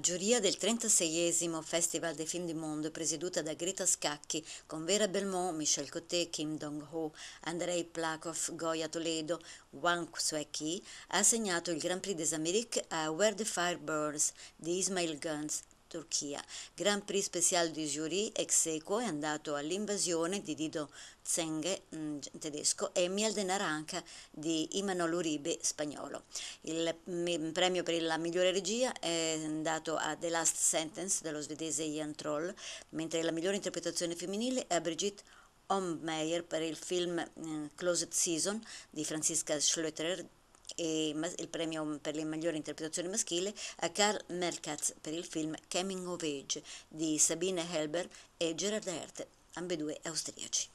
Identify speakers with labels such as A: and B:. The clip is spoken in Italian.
A: giuria del 36esimo Festival dei film di mondo, presieduta da Greta Scacchi, con Vera Belmont, Michel Coté, Kim Dong-ho, Andrei Plakov, Goya Toledo, Wang Sui-ki, ha assegnato il Grand Prix des Amériques a Where the Fire Burns di Ismail Guns, Turchia. Grand Prix Special du Jury ex equo è andato all'invasione di Dido Zenghe mm, tedesco e Miel de Naranja di Imanol Uribe spagnolo. Il premio per la migliore regia è andato a The Last Sentence dello svedese Ian Troll, mentre la migliore interpretazione femminile è a Brigitte Hommeyer per il film eh, Closed Season di Franziska Schlöterer e il premio per la migliore interpretazione maschile a Karl Merkatz per il film Coming of Age di Sabine Helber e Gerard Hert, ambedue austriaci.